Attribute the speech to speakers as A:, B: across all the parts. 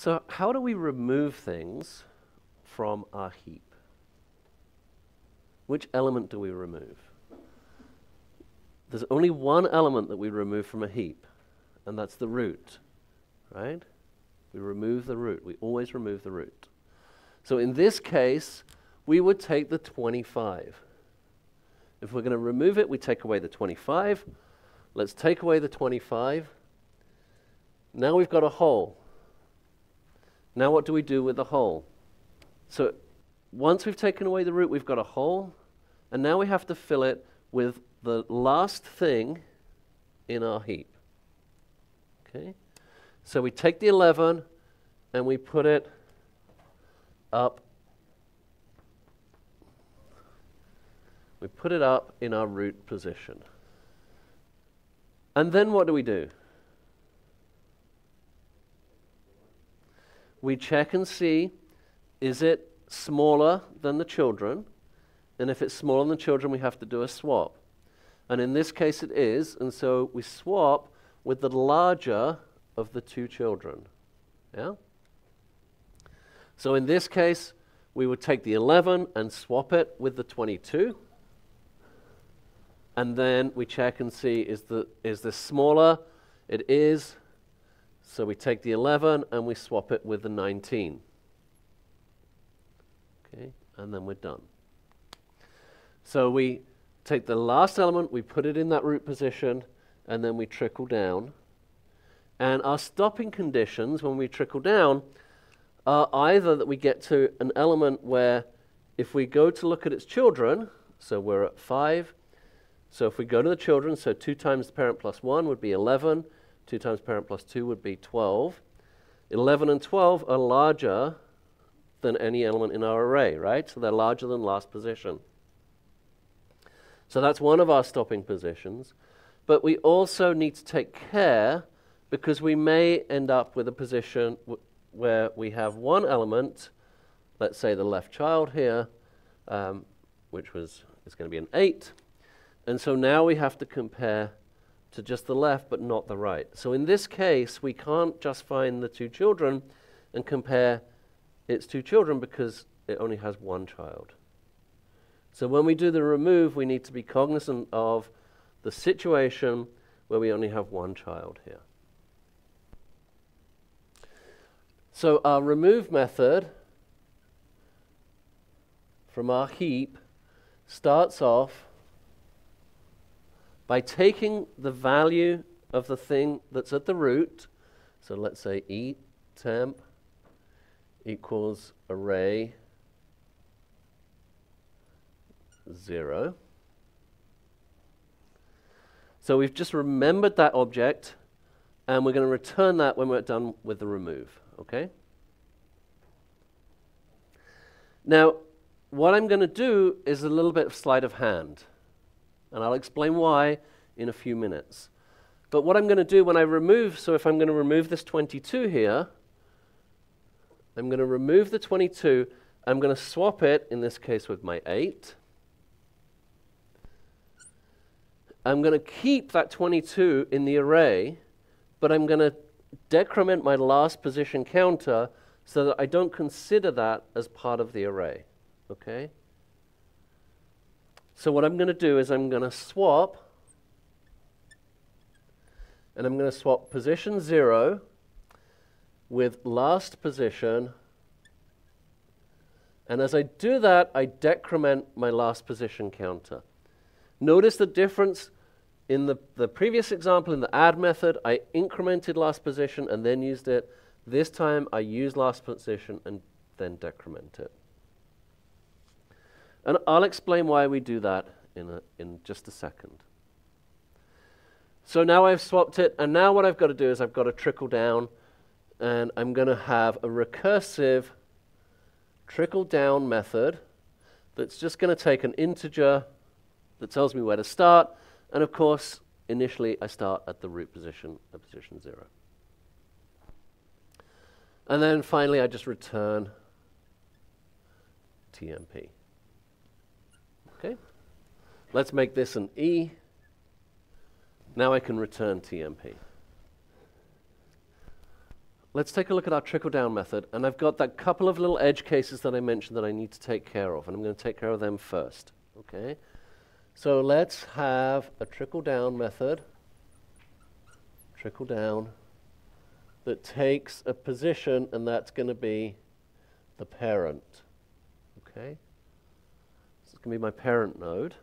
A: So, how do we remove things from our heap? Which element do we remove? There's only one element that we remove from a heap, and that's the root, right? We remove the root. We always remove the root. So in this case, we would take the 25. If we're going to remove it, we take away the 25. Let's take away the 25. Now we've got a hole. Now what do we do with the hole? So once we've taken away the root, we've got a hole, and now we have to fill it with the last thing in our heap. Okay? So we take the 11 and we put it up. We put it up in our root position. And then what do we do? We check and see is it smaller than the children? And if it's smaller than the children, we have to do a swap. And in this case, it is. And so we swap with the larger of the two children. Yeah? So in this case, we would take the 11 and swap it with the 22. And then we check and see is, the, is this smaller? It is. So we take the 11 and we swap it with the 19. Okay, and then we're done. So we take the last element, we put it in that root position, and then we trickle down. And our stopping conditions when we trickle down are either that we get to an element where if we go to look at its children, so we're at 5, so if we go to the children, so 2 times the parent plus 1 would be 11, 2 times parent plus 2 would be 12. 11 and 12 are larger than any element in our array, right? So they're larger than last position. So that's one of our stopping positions. But we also need to take care because we may end up with a position where we have one element, let's say the left child here, um, which was is going to be an 8. And so now we have to compare to just the left but not the right. So in this case, we can't just find the two children and compare its two children because it only has one child. So when we do the remove, we need to be cognizant of the situation where we only have one child here. So our remove method from our heap starts off by taking the value of the thing that's at the root. So let's say e temp equals array 0. So we've just remembered that object, and we're going to return that when we're done with the remove okay? Now, what I'm going to do is a little bit of sleight of hand, and I'll explain why in a few minutes. But what I'm going to do when I remove, so if I'm going to remove this 22 here, I'm going to remove the 22, I'm going to swap it, in this case with my 8. I'm going to keep that 22 in the array, but I'm going to decrement my last position counter so that I don't consider that as part of the array. Okay? So what I'm going to do is I'm going to swap, and I'm going to swap position 0 with last position. And as I do that, I decrement my last position counter. Notice the difference in the, the previous example, in the add method, I incremented last position and then used it. This time I use last position and then decrement it. And I'll explain why we do that in, a, in just a second. So now I've swapped it, and now what I've got to do is I've got to trickle down, and I'm going to have a recursive trickle down method that's just going to take an integer that tells me where to start and of course, initially I start at the root position, at position 0. And then finally I just return TMP. Okay? Let's make this an E. Now I can return TMP. let's take a look at our trickle down method. And I've got that couple of little edge cases that I mentioned that I need to take care of. And I'm going to take care of them first. Okay? So let's have a trickle down method. Trickle down that takes a position, and that's going to be the parent. Okay? Going to be my parent node.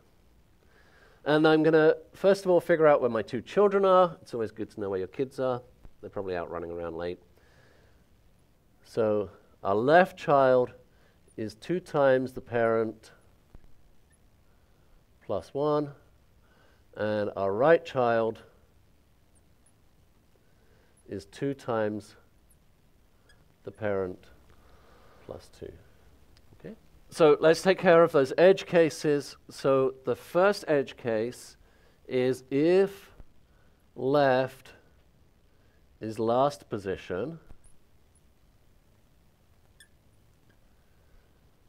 A: And I'm going to, first of all, figure out where my two children are. It's always good to know where your kids are. They're probably out running around late. So our left child is 2 times the parent plus 1. And our right child is 2 times the parent plus 2. So let's take care of those edge cases. So the first edge case is if left is last position,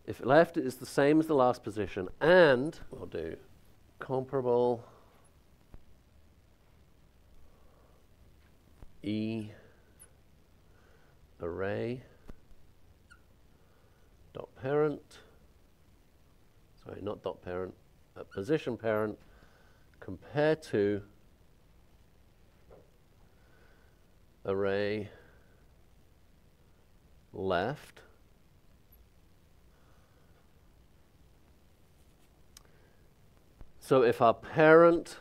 A: if left is the same as the last position, and we'll do comparable E array dot parent sorry, not dot parent, uh, position parent compared to array left So if our parent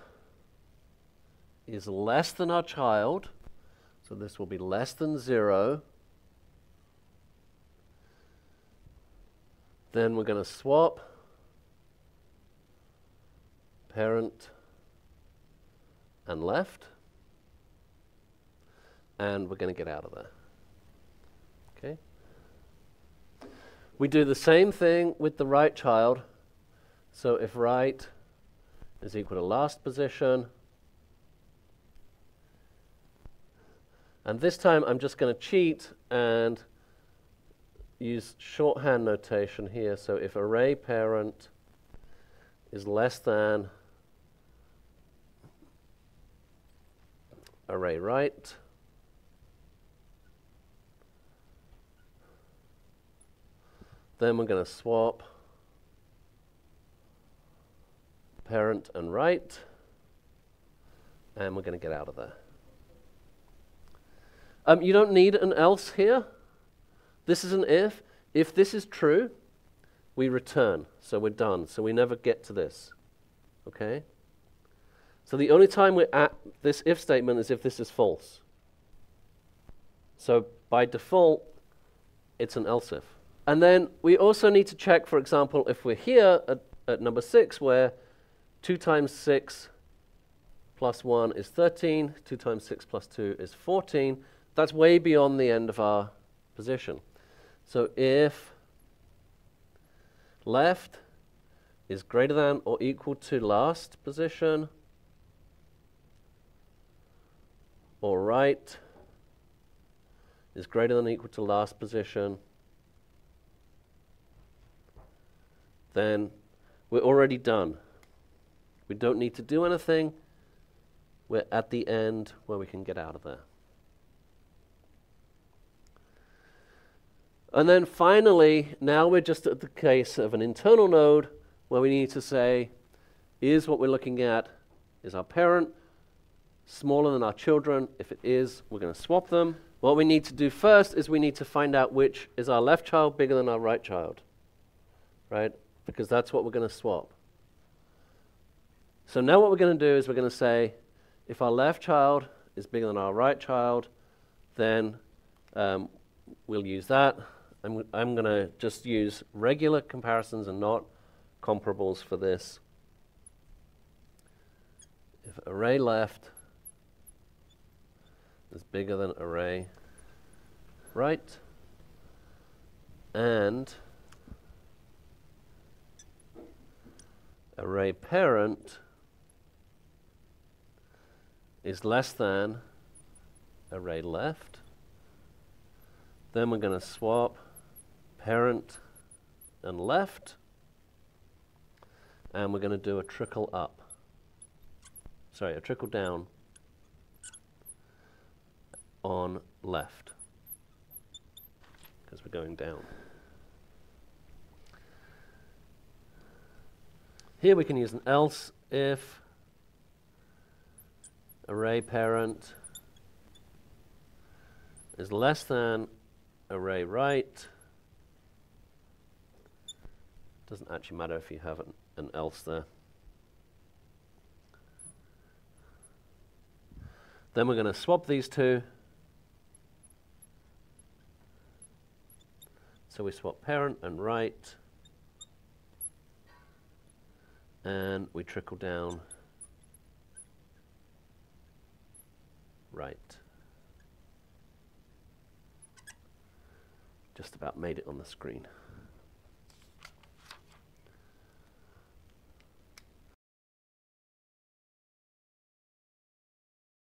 A: is less than our child, so this will be less than zero, then we're going to swap parent and left. And we're going to get out of there. Okay? We do the same thing with the right child. So if right is equal to last position, and this time I'm just going to cheat and use shorthand notation here. So if array parent is less than array right. Then we're going to swap parent and right, and we're going to get out of there. Um, you don't need an else here. This is an if. If this is true, we return. So we're done. So we never get to this. Okay? So the only time we're at this if statement is if this is false. So by default, it's an else if. And then we also need to check, for example, if we're here at, at number 6, where 2 times 6 plus 1 is 13, 2 times 6 plus 2 is 14. That's way beyond the end of our position. So if left is greater than or equal to last position, or right is greater than or equal to last position, then we're already done. We don't need to do anything. We're at the end where we can get out of there. And then finally, now we're just at the case of an internal node where we need to say, is what we're looking at, is our parent smaller than our children? If it is, we're going to swap them. What we need to do first is we need to find out which is our left child bigger than our right child, right? Because that's what we're going to swap. So now what we're going to do is we're going to say, if our left child is bigger than our right child, then um, we'll use that. I'm, I'm going to just use regular comparisons and not comparables for this. If array left is bigger than array right, and array parent is less than array left, then we're going to swap parent and left, and we're going to do a trickle up. Sorry, a trickle down on left. because we're going down. Here we can use an else if array parent is less than array right. Doesn't actually matter if you have an, an else there. Then we're going to swap these two. So we swap parent and right. And we trickle down right. Just about made it on the screen.